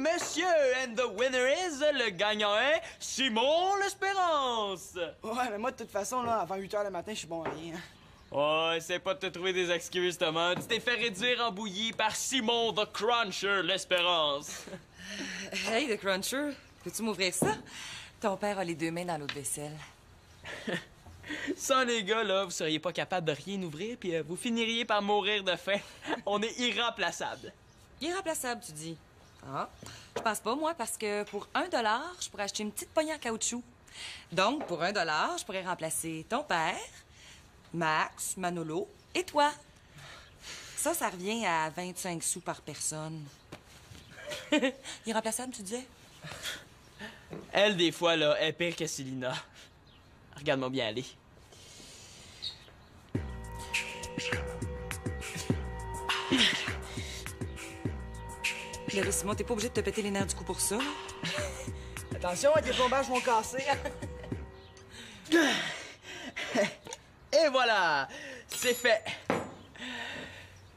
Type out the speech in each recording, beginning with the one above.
monsieur, and the winner is, le gagnant est Simon l'Espérance. Ouais, mais moi, de toute façon, là, avant 8 h le matin, je suis bon à rien. Oh, essaie pas de te trouver des excuses, Thomas. Tu t'es fait réduire en bouillie par Simon the Cruncher l'Espérance. Hey, The Cruncher, peux-tu m'ouvrir ça? Ton père a les deux mains dans l'eau de vaisselle. Sans les gars, là, vous seriez pas capable de rien ouvrir, puis euh, vous finiriez par mourir de faim. On est irremplaçable. Irremplaçable, tu dis. Ah, je pense pas, moi, parce que pour un dollar, je pourrais acheter une petite poignée en caoutchouc. Donc, pour un dollar, je pourrais remplacer ton père, Max, Manolo et toi. Ça, ça revient à 25 sous par personne. Irremplaçable, tu disais? Elle, des fois, là, est pire que Célina. Regarde-moi bien aller. Là, Simon, t'es pas obligé de te péter les nerfs du cou pour ça. Attention, tes plombages vont casser. Et voilà, c'est fait.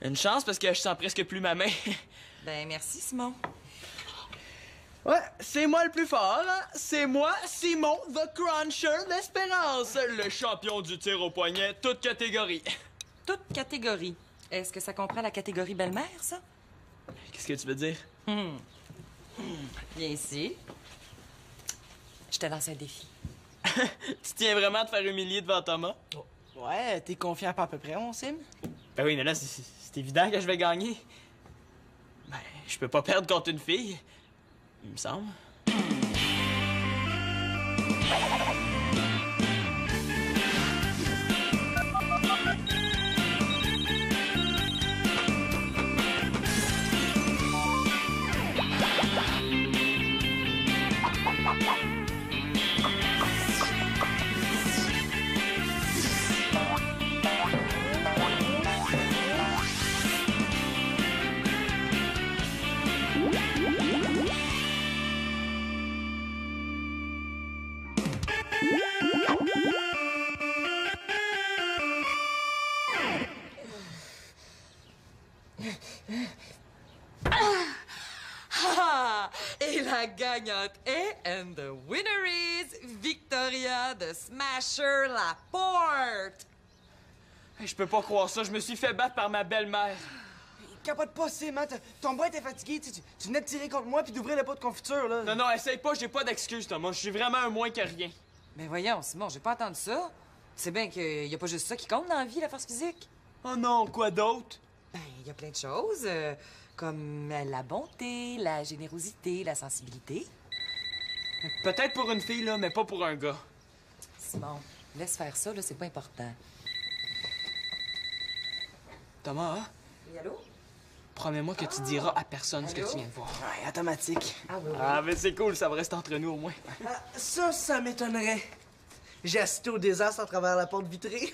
Une chance parce que je sens presque plus ma main. Ben, merci, Simon. Ouais, c'est moi le plus fort. hein. C'est moi, Simon the Cruncher d'Espérance, le champion du tir au poignet, toute catégorie. Toute catégorie. Est-ce que ça comprend la catégorie belle-mère, ça? Qu'est-ce que tu veux dire? Viens ici. Je te lance un défi. Tu tiens vraiment à te faire humilier devant Thomas? Ouais, t'es confiant pas à peu près, on sim? Ben oui, mais là, c'est évident que je vais gagner. Ben, je peux pas perdre contre une fille. Il me semble. De Smasher Laporte. Hey, Je peux pas croire ça, je me suis fait battre par ma belle-mère. Capote pas, Sim, hein? Ton bras était fatigué, tu, tu- tu venais de tirer contre moi puis d'ouvrir le pot de confiture, là. Non, non, essaye pas, j'ai pas d'excuse, Thomas. Je suis vraiment un moins que rien. Mais voyons, Simon, j'ai pas entendu ça. Tu sais bien qu'il y a pas juste ça qui compte dans la vie, la force physique. Oh non, quoi d'autre? Ben, il y a plein de choses, euh, comme euh, la bonté, la générosité, la sensibilité. Peut-être pour une fille, là, mais pas pour un gars. Simon, laisse faire ça, là, c'est pas important. Thomas, hein? Oui, allô? promets-moi que tu diras à personne ce que tu viens de voir. Ouais, automatique. Ah oui, oui. Ah, mais c'est cool, ça va rester entre nous au moins. Ah, ça, ça m'étonnerait. J'ai assisté au désastre à travers la porte vitrée.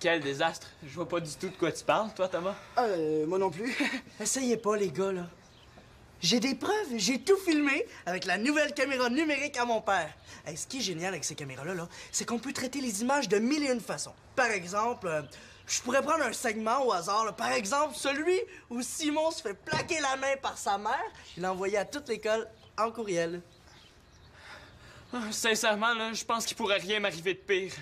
Quel désastre. Je vois pas du tout de quoi tu parles, toi, Thomas. Euh, moi non plus. Essayez pas, les gars, là. J'ai des preuves, j'ai tout filmé avec la nouvelle caméra numérique à mon père. Hey, ce qui est génial avec ces caméras-là, là, c'est qu'on peut traiter les images de mille et une façons. Par exemple, euh, je pourrais prendre un segment au hasard. là. Par exemple, celui où Simon se fait plaquer la main par sa mère. Il l'a envoyé à toute l'école en courriel. Ah, Sincèrement, là, je pense qu'il pourrait rien m'arriver de pire.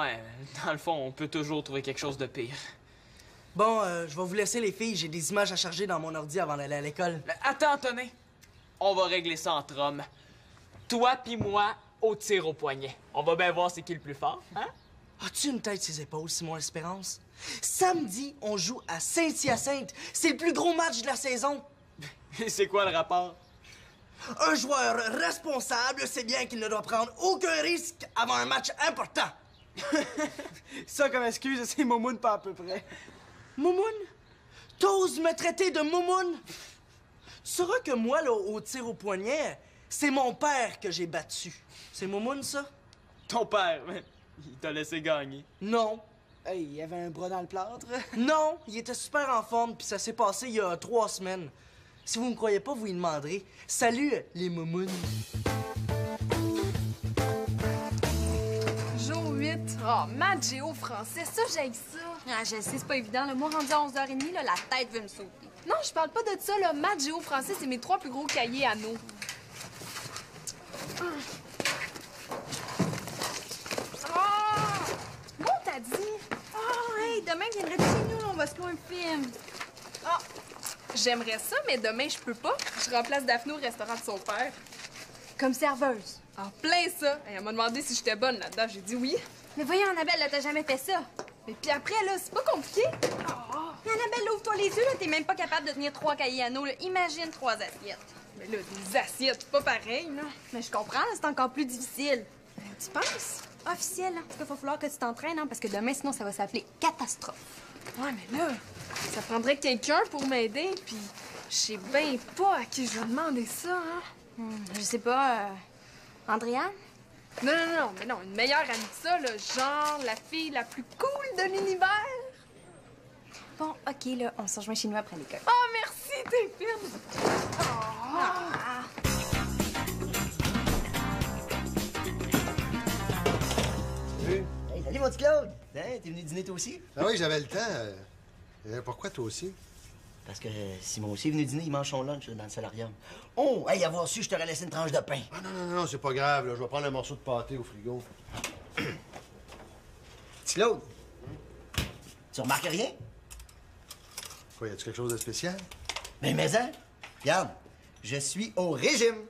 Ouais, dans le fond, on peut toujours trouver quelque chose de pire. Bon, euh, je vais vous laisser, les filles. J'ai des images à charger dans mon ordi avant d'aller à l'école. Attends, Tonin. On va régler ça entre hommes. Toi puis moi, au tir au poignet. On va bien voir c'est qui le plus fort, hein? As-tu une tête sur ses épaules, Simon Espérance? Samedi, on joue à Saint-Hyacinthe. C'est le plus gros match de la saison. Et c'est quoi le rapport? Un joueur responsable sait bien qu'il ne doit prendre aucun risque avant un match important. Ça, comme excuse, c'est Momoun pas à peu près. Momoun? T'oses me traiter de Momoun? Tu sauras que moi, là, au tir au poignet, c'est mon père que j'ai battu. C'est Momoun, ça? Ton père, mais il t'a laissé gagner. Non. Hey, il y avait un bras dans le plâtre. Non, il était super en forme, puis ça s'est passé il y a trois semaines. Si vous me croyez pas, vous lui demanderez. Salut, les moumounes. 8. Oh, maths, géo, français, ça, j'ai ça. Ah, je sais, c'est pas évident. Là. Moi, rendu à 11h30, là, la tête veut me sauter. Non, je parle pas de ça, là. Maths, géo, français, c'est mes trois plus gros cahiers à nous. Ah! Bon, t'as dit? Oh, hey, demain, viendrais-tu chez nous, on va se voir un film. Ah, j'aimerais ça, mais demain, je peux pas. Je remplace Daphné au restaurant de son père. Comme serveuse. En plein ça. Et elle m'a demandé si j'étais bonne là-dedans. J'ai dit oui. Mais voyons, Annabelle, là, t'as jamais fait ça. Mais puis après, là, c'est pas compliqué. Mais Annabelle, ouvre-toi les yeux, là, t'es même pas capable de tenir trois cahiers à nous, là. Imagine trois assiettes. Mais là, des assiettes, c'est pas pareil, là. Mais je comprends, c'est encore plus difficile. Tu penses? Officiel, hein, parce qu'il va falloir que tu t'entraînes, hein, parce que demain, sinon, ça va s'appeler catastrophe. Ouais, mais là, ça prendrait quelqu'un pour m'aider, puis je sais bien pas à qui je vais demander ça, hein. Hmm, je sais pas, euh... Andréane? Non, non, non, mais non, une meilleure amie que ça, là, genre la fille la plus cool de l'univers. Bon, OK, là, on se rejoint chez nous après l'école. Oh, merci, t'es fine. Ah. Hey, salut mon petit Claude! Hein, t'es venu dîner toi aussi? Ah oui, j'avais le temps. Euh, pourquoi toi aussi? Parce que Simon aussi est venu dîner, il mange son lunch dans le solarium. Oh, hey, avoir su, je t'aurais laissé une tranche de pain. Ah non, non, non, c'est pas grave, là. Je vais prendre un morceau de pâté au frigo. Petit Claude, tu remarques rien? Quoi, y a-tu quelque chose de spécial? Mais mais hein, regarde, je suis au régime.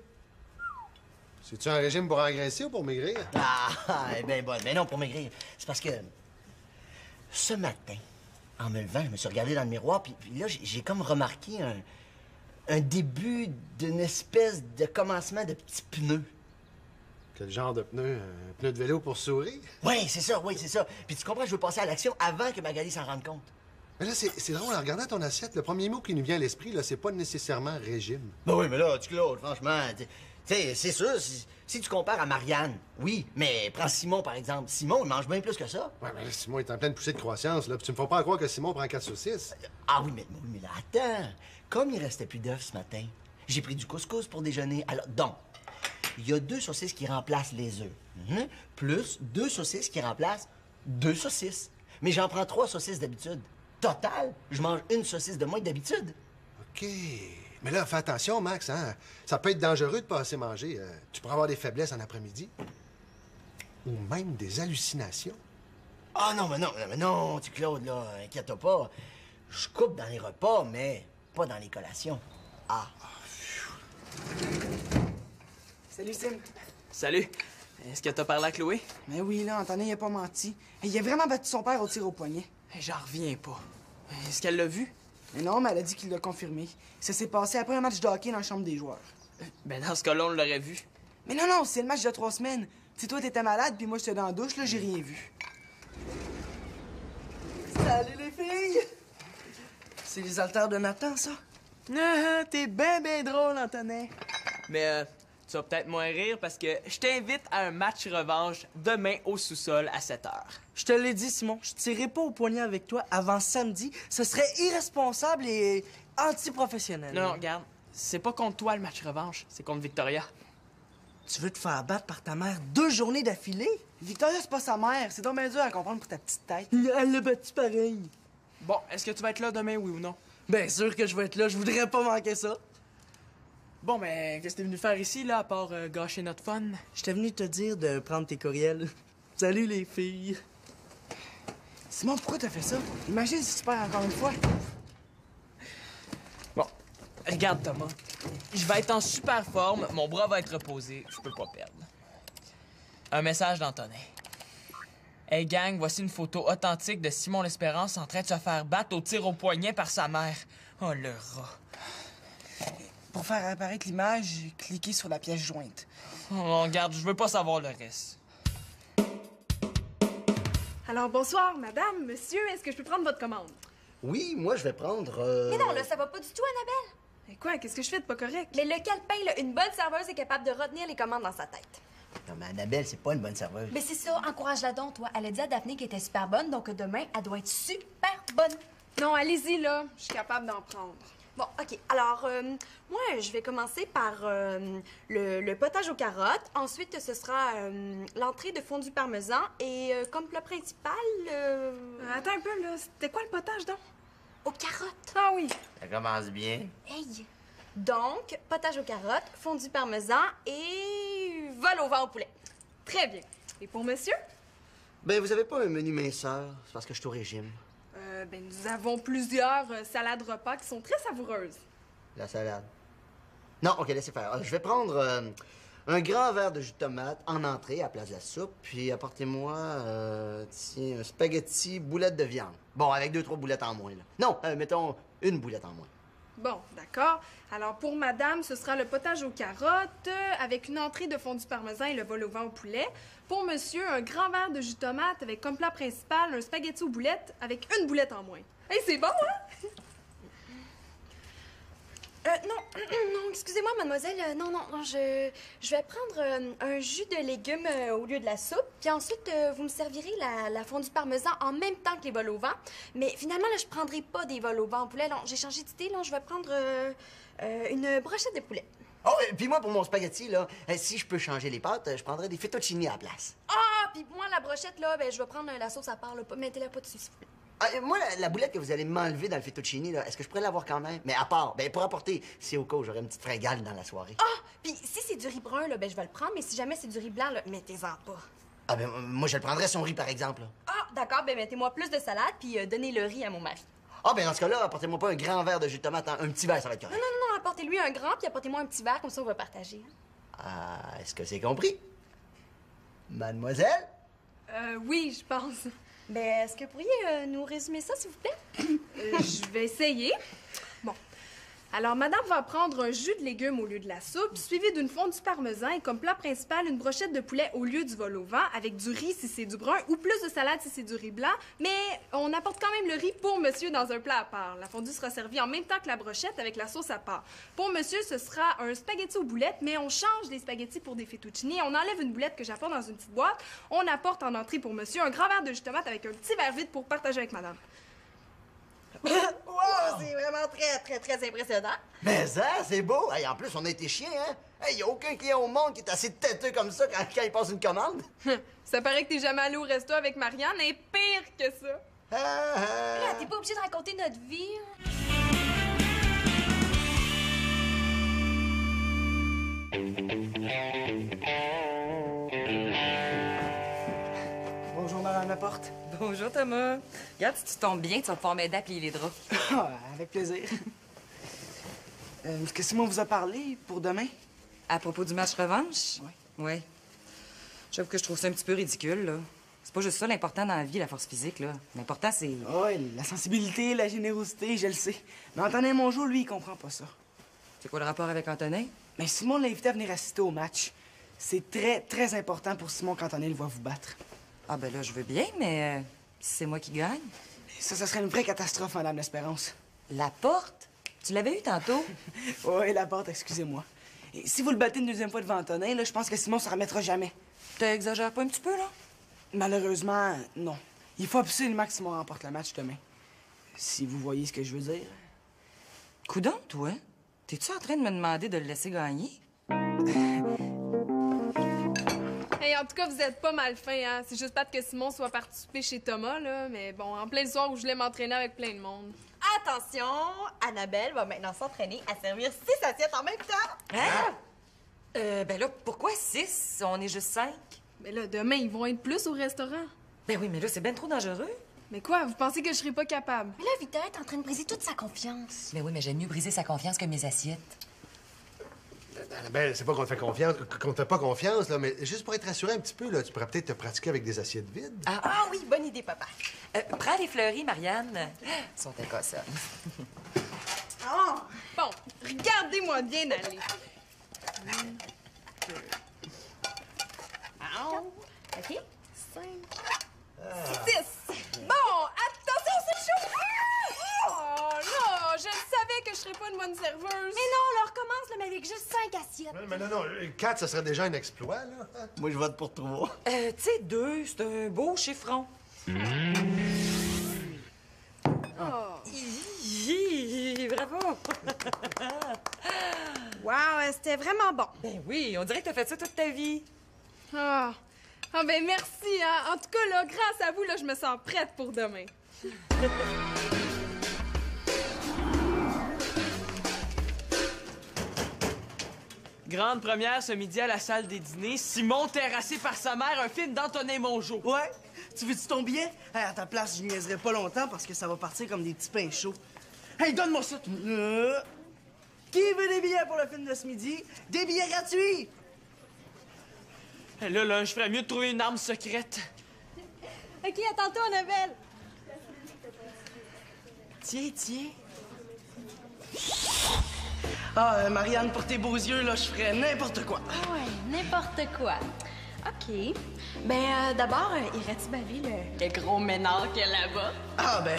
C'est-tu un régime pour engraisser ou pour maigrir? Ah, eh bien bonne. Mais non, pour maigrir. C'est parce que ce matin, en me levant, je me suis regardé dans le miroir, puis, puis là, j'ai comme remarqué un, un début d'une espèce de commencement de petits pneus. Quel genre de pneu? Un pneu de vélo pour souris? Oui, c'est ça, oui, c'est ça. Puis tu comprends, je veux passer à l'action avant que Magali s'en rende compte. Mais là, c'est drôle, en regardant ton assiette, le premier mot qui nous vient à l'esprit, là, c'est pas nécessairement régime. Ben oui, mais là, tu Claude, franchement, tu tu sais, c'est sûr, si, tu compares à Marianne, oui, mais prends Simon, par exemple. Simon, il mange bien plus que ça. Ouais, mais Simon est en pleine poussée de croissance, là, puis tu me fais pas croire que Simon prend quatre saucisses. Ah oui, mais, là, attends. Comme il restait plus d'œufs ce matin, j'ai pris du couscous pour déjeuner. Alors, donc, il y a deux saucisses qui remplacent les œufs. Mhm. Plus deux saucisses qui remplacent deux saucisses. Mais j'en prends trois saucisses d'habitude. Total, je mange une saucisse de moins que d'habitude. OK. Mais là, fais attention, Max, hein. Ça peut être dangereux de pas assez manger. Euh, tu pourrais avoir des faiblesses en après-midi. Ou même des hallucinations. Ah non, mais non, non, mais non, tu Claude, là, inquiète-toi pas. Je coupe dans les repas, mais pas dans les collations. Ah. Salut, Sim. Salut. Est-ce que t'as parlé à Chloé? Mais oui, là, Antonin, il a pas menti. Il a vraiment battu son père au tir au poignet. J'en reviens pas. Est-ce qu'elle l'a vu? Mais non, mais elle a dit qu'il l'a confirmé. Ça s'est passé après un match de hockey dans la chambre des joueurs. Ben, dans ce cas-là, on l'aurait vu. Mais non, non, c'est le match de trois semaines. Sais, toi, t'étais malade, puis moi, j'étais dans la douche, là, j'ai rien vu. Salut, les filles! C'est les haltères de Nathan, ça? Ah, t'es ben, ben drôle, Antonin. Mais euh, tu vas peut-être moins rire parce que je t'invite à un match revanche demain au sous-sol à 7 h. Je te l'ai dit, Simon, je tirerai pas au poignet avec toi avant samedi. Ce serait irresponsable et anti-professionnel. Non, non, regarde. C'est pas contre toi le match revanche, c'est contre Victoria. Tu veux te faire battre par ta mère deux journées d'affilée? Victoria, c'est pas sa mère. C'est donc bien dur à comprendre pour ta petite tête. Elle l'a battu pareil. Bon, est-ce que tu vas être là demain, oui ou non? Bien sûr que je vais être là, je voudrais pas manquer ça. Bon, ben, qu'est-ce que t'es venu faire ici, là, à part euh, gâcher notre fun? J'étais venu te dire de prendre tes courriels. Salut les filles. Simon, pourquoi t'as fait ça? Imagine si tu perds encore une fois. Bon, regarde, Thomas. Je vais être en super forme, mon bras va être reposé, je peux pas perdre. Un message d'Antonin. Hey gang, voici une photo authentique de Simon L'Espérance en train de se faire battre au tir au poignet par sa mère. Oh, le rat. Pour faire apparaître l'image, cliquez sur la pièce jointe. Oh, regarde, je veux pas savoir le reste. Alors, bonsoir, madame, monsieur, est-ce que je peux prendre votre commande? Oui, moi, je vais prendre. euh, Mais non, là, ça va pas du tout, Annabelle. Mais quoi, qu'est-ce que je fais de pas correct? Mais le calepin, là, une bonne serveuse est capable de retenir les commandes dans sa tête? Non, mais Annabelle, c'est pas une bonne serveuse. Mais c'est ça, encourage-la donc, toi. Elle a dit à Daphné qu'elle était super bonne, donc demain, elle doit être super bonne. Non, allez-y, là. Je suis capable d'en prendre. Bon, OK. Alors, euh, moi, je vais commencer par euh, le, le potage aux carottes. Ensuite, ce sera euh, l'entrée de fondu parmesan. Et euh, comme plat principal, attends un peu, là. C'était quoi le potage, donc? aux carottes. Ah oui. Ça commence bien. Hey! Donc, potage aux carottes, fondu parmesan et vol au vent au poulet. Très bien. Et pour monsieur? Ben, vous avez pas un menu minceur? C'est parce que je suis au régime. Euh, ben, nous avons plusieurs euh, salades repas qui sont très savoureuses. La salade. Non, OK, laissez faire. Euh, Je vais prendre un grand verre de jus de tomate en entrée à la place de la soupe, puis apportez-moi, un spaghetti boulette de viande. Bon, avec deux, trois boulettes en moins. Non, mettons une boulette en moins. Bon, d'accord. Alors, pour madame, ce sera le potage aux carottes euh, avec une entrée de fondu parmesan et le vol au vent au poulet. Pour monsieur, un grand verre de jus de tomate avec comme plat principal un spaghetti aux boulettes avec une boulette en moins. Hey, c'est bon, hein? Euh, non, non, excusez-moi, mademoiselle. Euh, non, non, je, je vais prendre euh, un jus de légumes au lieu de la soupe. Puis ensuite, vous me servirez la, la fondue parmesan en même temps que les vols au vent. Mais finalement, là, je prendrai pas des vols au vent au poulet. Non, j'ai changé d'idée. Là, je vais prendre une brochette de poulet. Oh, et puis moi, pour mon spaghetti, là, si je peux changer les pâtes, je prendrais des fettuccini à la place. Ah, puis moi, la brochette, là, ben, je vais prendre la sauce à part. Là. Mettez-la pas dessus, s'il vous plaît. Ah, moi, la, la boulette que vous allez m'enlever dans le fettuccini, là, est-ce que je pourrais l'avoir quand même? Mais à part, ben, pour apporter, si au cas où j'aurais une petite fringale dans la soirée. Ah, puis si c'est du riz brun, là, ben, je vais le prendre. Mais si jamais c'est du riz blanc, là, mettez-en pas. Ah, ben, moi, je le prendrais son riz, par exemple. Ah, d'accord, ben, mettez-moi plus de salade, puis euh, donnez le riz à mon mari. Ah, ben, dans ce cas-là, apportez-moi pas un grand verre de jus de tomate, hein, un petit verre, ça va être Non, correct. non, non, apportez-lui un grand, puis apportez-moi un petit verre, comme ça, on va partager. hein. Ah, est-ce que c'est compris? Mademoiselle? Euh, oui, je pense. Ben, est-ce que vous pourriez euh, nous résumer ça, s'il vous plaît? Euh, je vais essayer. Alors, madame va prendre un jus de légumes au lieu de la soupe, suivi d'une fondue parmesan et comme plat principal, une brochette de poulet au lieu du vol au vent, avec du riz si c'est du brun ou plus de salade si c'est du riz blanc. Mais on apporte quand même le riz pour monsieur dans un plat à part. La fondue sera servie en même temps que la brochette avec la sauce à part. Pour monsieur, ce sera un spaghetti aux boulettes, mais on change des spaghettis pour des fettuccini. On enlève une boulette que j'apporte dans une petite boîte. On apporte en entrée pour monsieur un grand verre de jus de tomate avec un petit verre vide pour partager avec madame. Wow, c'est vraiment très, très, très impressionnant. Mais ça, c'est beau! Hey, en plus, on a été chiens, hein? Hey, y a aucun client au monde qui est assez têteux comme ça quand, quand il passe une commande. Ça paraît que t'es jamais allé au resto avec Marianne, et pire que ça. Ah, ah. Là, t'es pas obligé de raconter notre vie. hein. Bonjour, Madame Laporte. Bonjour, Thomas. Regarde, si tu tombes bien, tu vas pouvoir m'aider à plier les draps. Ah, avec plaisir. Euh, Est-ce que Simon vous a parlé pour demain? À propos du match revanche? Oui. Oui. J'avoue que je trouve ça un petit peu ridicule, là. C'est pas juste ça l'important dans la vie, la force physique, là. L'important, c'est. Oui, la sensibilité, la générosité, je le sais. Mais Antonin Mongeau, lui, il comprend pas ça. C'est quoi le rapport avec Antonin? Mais Simon l'a invité à venir assister au match. C'est très, très important pour Simon qu'Antonin le voit vous battre. Ah, ben là, je veux bien, mais euh, si c'est moi qui gagne. Ça, ça serait une vraie catastrophe, Madame l'Espérance. La porte? Tu l'avais eu tantôt? Oui, la porte, excusez-moi. Et si vous le battez une deuxième fois devant Antonin, là, je pense que Simon se remettra jamais. T'exagères pas un petit peu, là? Malheureusement, non. Il faut absolument que Simon remporte le match demain. Si vous voyez ce que je veux dire. Coudon, toi? T'es-tu en train de me demander de le laisser gagner? Hey, en tout cas, vous êtes pas mal fin, hein. C'est juste pas que Simon soit participé chez Thomas, là. Mais bon, en plein soir où je voulais m'entraîner avec plein de monde. Attention, Annabelle va maintenant s'entraîner à servir six assiettes en même temps. Hein? Euh, ben là, pourquoi six? On est juste cinq? Mais là, demain, ils vont être plus au restaurant. Ben oui, mais là, c'est ben trop dangereux. Mais quoi, vous pensez que je serais pas capable? Mais là, Victor est en train de briser toute sa confiance. Mais oui, mais j'aime mieux briser sa confiance que mes assiettes. Annabelle, c'est pas qu'on te fait confiance, qu'on te fait pas confiance, là, mais juste pour être rassuré un petit peu, là, tu pourrais peut-être te pratiquer avec des assiettes vides. Ah oui, bonne idée, papa. Euh, prends les fleuris, Marianne. Ils sont écossais. Oh! Bon, regardez-moi bien aller. Cinq. Six. Bon, attention, c'est chaud! Oh non, je le savais que je serais pas une bonne serveuse. Mais non, on leur recommence, là, mais avec juste cinq assiettes. Mais non, non, quatre, ça serait déjà un exploit, là. Moi, je vote pour trois. Euh, tu sais, deux, c'est un beau chiffron. Hi, bravo! Wow, euh, c'était vraiment bon. Ben oui, on dirait que t'as fait ça toute ta vie. Ah, Ah, ben merci, hein. En tout cas, là, grâce à vous, là, je me sens prête pour demain. Grande première ce midi à la salle des dîners. Simon terrassé par sa mère, un film d'Antonin Mongeau. Ouais? Tu veux-tu ton billet? Hey, à ta place, je niaiserai pas longtemps parce que ça va partir comme des petits pains chauds. Hey, donne-moi ça! Euh, Qui veut des billets pour le film de ce midi? Des billets gratuits! Eh, Là, là, je ferais mieux de trouver une arme secrète. OK, à tantôt, Annabelle. Tiens, tiens. Ah, euh, Marianne, pour tes beaux yeux, là, je ferais n'importe quoi. Ouais, n'importe quoi. OK. Ben, euh, d'abord, euh, irais-tu baver le, le gros ménard qu'il y a là-bas? Ah, ben.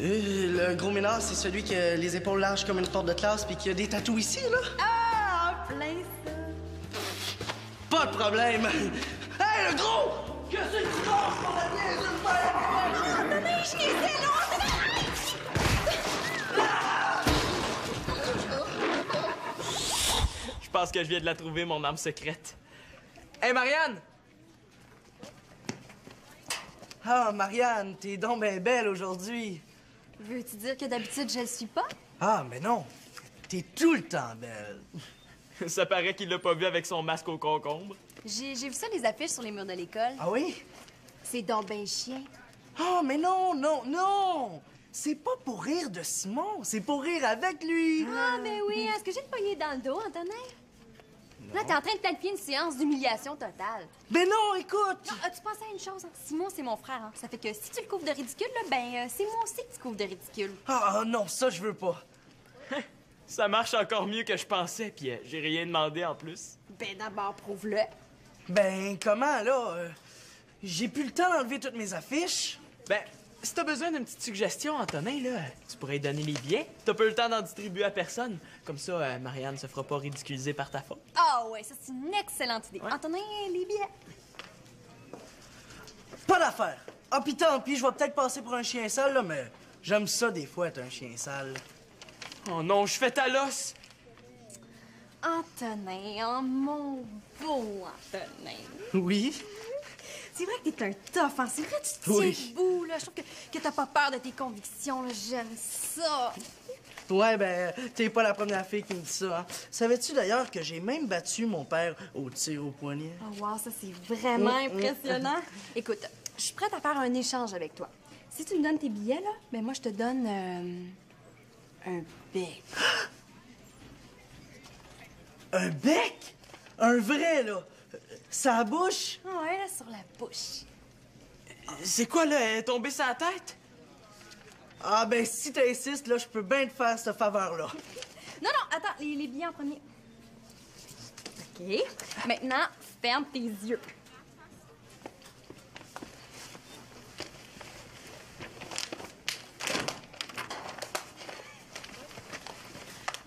euh, le gros ménard, c'est celui qui a les épaules larges comme une porte de classe puis qui a des tatous ici, là? Ah, en plein ça. Pas de problème. Hey, le gros! Qu'est-ce que tu penses pour la pense que je viens de la trouver, mon arme secrète. Hé, Marianne! Ah, Marianne, t'es donc bien belle aujourd'hui. Veux-tu dire que d'habitude, je le suis pas? Ah, mais non. T'es tout le temps belle. Ça paraît qu'il l'a pas vu avec son masque au concombre. J'ai vu ça les affiches sur les murs de l'école. Ah oui? C'est donc ben chien. Ah, mais non, non, non! C'est pas pour rire de Simon, c'est pour rire avec lui. Ah, ben oui. Est-ce que j'ai le poignet dans le dos, Antonin? Là, t'es en train de planifier une séance d'humiliation totale. Mais non, écoute! Non, as-tu pensé à une chose? hein? Simon, c'est mon frère. hein. Ça fait que si tu le couvres de ridicule, là, ben, euh, c'est moi aussi que tu couvres de ridicule. Ah, ah, non, ça, je veux pas. Ça marche encore mieux que je pensais, puis euh, j'ai rien demandé en plus. Ben, d'abord, prouve-le. Ben, comment, là? euh, J'ai plus le temps d'enlever toutes mes affiches. Ben, si t'as besoin d'une petite suggestion, Antonin, là, tu pourrais donner les billets. T'as pas eu le temps d'en distribuer à personne. Comme ça, euh, Marianne se fera pas ridiculiser par ta faute. Ah, ouais, ça, c'est une excellente idée. Antonin, les billets. Pas d'affaire. Ah, pis tant pis, je vais peut-être passer pour un chien sale, là, mais j'aime ça des fois être un chien sale. Oh non, je fais ta losse! Antonin, oh mon beau Antonin. Oui? C'est vrai que t'es un tough, hein? C'est vrai que tu te tiens Oui. debout, là. Je trouve que, que t'as pas peur de tes convictions, là. J'aime ça. Ouais, ben, t'es pas la première fille qui me dit ça. Hein. Savais-tu d'ailleurs que j'ai même battu mon père au tir au poignet? Oh, wow, ça, c'est vraiment impressionnant. Écoute, je suis prête à faire un échange avec toi. Si tu me donnes tes billets, là, ben moi, je te donne euh, un bec. Un bec? Un vrai, là? Sa bouche? Ah ouais, là, sur la bouche. C'est quoi, là? Elle est tombée la tête? Ah, ben, si t'insistes, là, je peux bien te faire cette faveur-là. Non, non, attends, les, les billets en premier. OK. Maintenant, ferme tes yeux.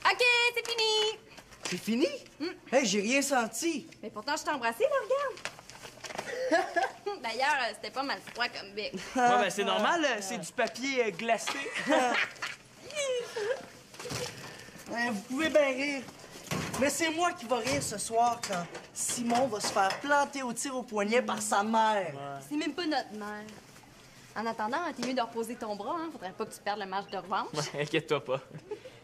OK, c'est fini. C'est fini? Hey, j'ai rien senti. Mais pourtant, je t'ai embrassé, là, regarde. D'ailleurs, euh, c'était pas mal froid comme bec. Ouais, ben c'est normal, euh, c'est du papier euh, glacé. Hein, vous pouvez bien rire. Mais c'est moi qui va rire ce soir quand Simon va se faire planter au tir au poignet par sa mère. C'est même pas notre mère. En attendant, t'es mieux de reposer ton bras, hein. Faudrait pas que tu perdes le match de revanche. Ouais, inquiète-toi pas.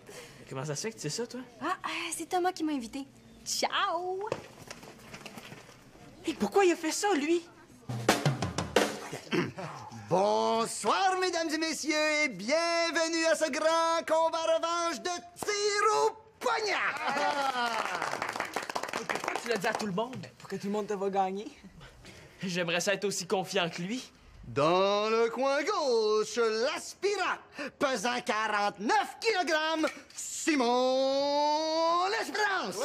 Comment ça se fait que tu sais ça, toi? Ah, euh, c'est Thomas qui m'a invité. Ciao! Et pourquoi il a fait ça, lui? Bonsoir, mesdames et messieurs, et bienvenue à ce grand combat revanche de tir au poignard! Pourquoi tu l'as dit à tout le monde? Pour que tout le monde te va gagner. J'aimerais ça être aussi confiant que lui. Dans le coin gauche, l'aspirant, pesant 49 kg, Simon L'Espérance!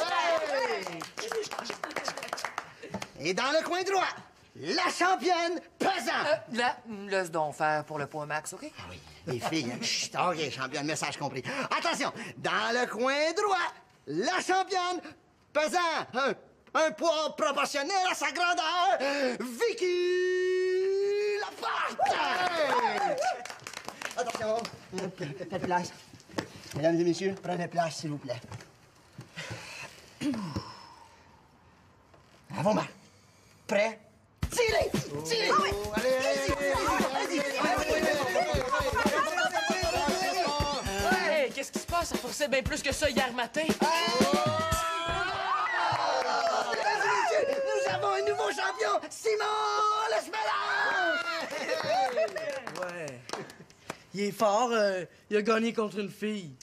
Et dans le coin droit, la championne pesant. Là, laisse donc faire pour le point max, OK? Les filles, hein? Chut, OK, championne, message compris. Attention, dans le coin droit, la championne, pesant un, un poids proportionnel à sa grandeur, Vicky Attention, faites place. Mesdames et messieurs, prenez place, s'il vous plaît. Avant. Prêt? Tirez! Tirez! allez, allez, qu'est-ce qui se passe? Ça forçait bien plus que ça hier matin. Mesdames et messieurs, nous avons un nouveau champion, Simon Lesmelin! Ouais. Il est fort, euh, il a gagné contre une fille.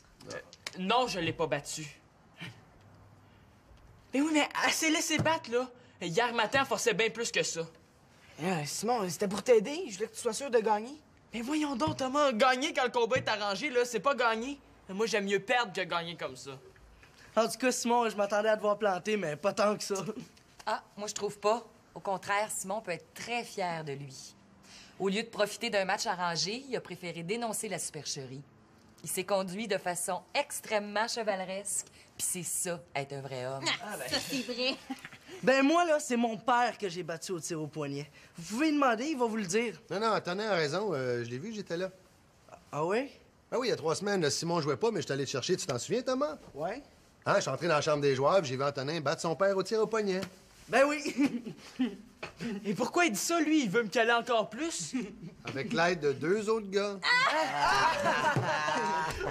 Non, je l'ai pas battu. Mais oui, mais elle s'est laissée battre, là. Hier matin, elle forçait bien plus que ça. Euh, Simon, c'était pour t'aider. Je voulais que tu sois sûr de gagner. Mais voyons donc, Thomas, gagner quand le combat est arrangé, là, c'est pas gagner. Moi, j'aime mieux perdre que gagner comme ça. En tout cas, Simon, je m'attendais à te voir planter, mais pas tant que ça. Ah, moi, je trouve pas. Au contraire, Simon peut être très fier de lui. Au lieu de profiter d'un match arrangé, il a préféré dénoncer la supercherie. Il s'est conduit de façon extrêmement chevaleresque, puis c'est ça, être un vrai homme. Ça, c'est vrai. Ben moi, là, c'est mon père que j'ai battu au tir au poignet. Vous pouvez demander, il va vous le dire. Non, non, Antonin a raison. euh, je l'ai vu, j'étais là. Ah ouais? Ah oui, il y a trois semaines, Simon jouait pas, mais je suis allé te chercher. Tu t'en souviens, Thomas? Ouais. Hein, je suis entré dans la chambre des joueurs, puis j'ai vu Antonin battre son père au tir au poignet. Ben oui. Et pourquoi il dit ça, lui? Il veut me caler encore plus? Avec l'aide de deux autres gars.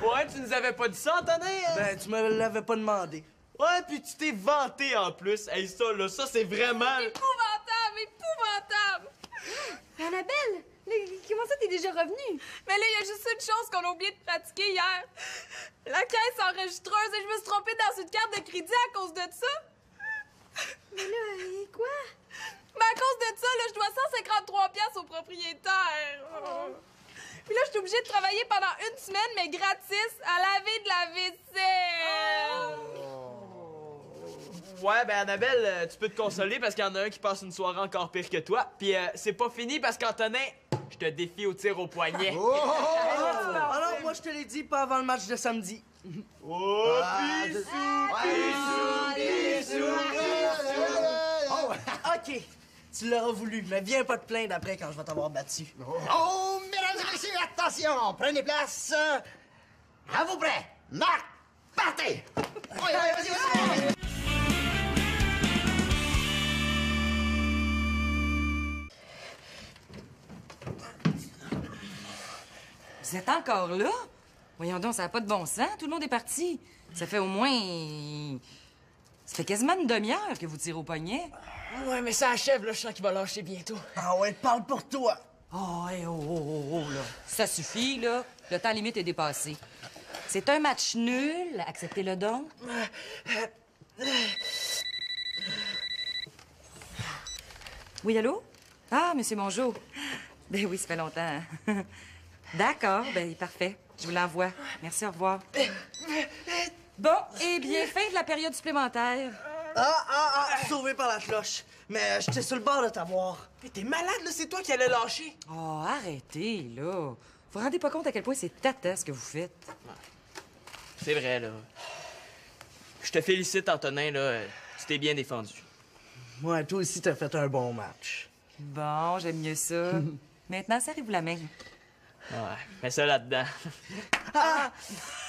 Ouais, tu nous avais pas dit ça, Antonin? hein? ben, tu me l'avais pas demandé. Ouais, puis tu t'es vanté en plus. Hey, ça, là, ça, c'est vraiment... Épouvantable, épouvantable! Annabelle, comment ça, t'es déjà revenue? Mais là, il y a juste une chose qu'on a oublié de pratiquer hier. La caisse enregistreuse et je me suis trompée dans une carte de crédit à cause de ça. Mais là, euh, quoi? Mais à cause de ça, là, je dois 153 pièces au propriétaire. Puis là, je suis obligée de travailler pendant une semaine, mais gratis, à laver de la vaisselle. Ouais, ben Annabelle, euh, tu peux te consoler parce qu'il y en a un qui passe une soirée encore pire que toi. Puis euh, c'est pas fini parce qu'Antonin, je te défie au tir au poignet. Oh! Alors, moi, je te l'ai dit, pas avant le match de samedi. Oh, Oh, OK. Tu l'auras voulu, mais viens pas te plaindre après quand je vais t'avoir battu. Oh, mesdames et messieurs, attention! Prenez place. À vous prêts. Marc, partez! Oui, oui, vas-y, vas-y! Vous êtes encore là? Voyons donc, ça n'a pas de bon sens. Tout le monde est parti. Ça fait au moins. Ça fait quasiment une demi-heure que vous tirez au poignet. Ouais, mais ça achève, là. Je sens qu'il va lâcher bientôt. Ah ouais, parle pour toi. Oh, hey, oh, oh, oh, oh, là. Ça suffit, là. Le temps limite est dépassé. C'est un match nul. Acceptez-le donc. Oui, allô? Ah, Monsieur Mongeau. Ben oui, ça fait longtemps. D'accord, ben parfait. Je vous l'envoie. Merci, au revoir. Bon, eh bien, fin de la période supplémentaire. Ah, ah, ah, sauvé par la cloche. Mais euh, j'étais sur le bord de t'avoir. Mais t'es malade, là. C'est toi qui allais lâcher. Oh, arrêtez, là. Vous vous rendez pas compte à quel point c'est tata ce que vous faites? C'est vrai, là. Je te félicite, Antonin, là. Tu t'es bien défendu. Ouais, toi aussi, t'as fait un bon match. Bon, j'aime mieux ça. Maintenant, serrez-vous la main. Ouais, mets ça là-dedans.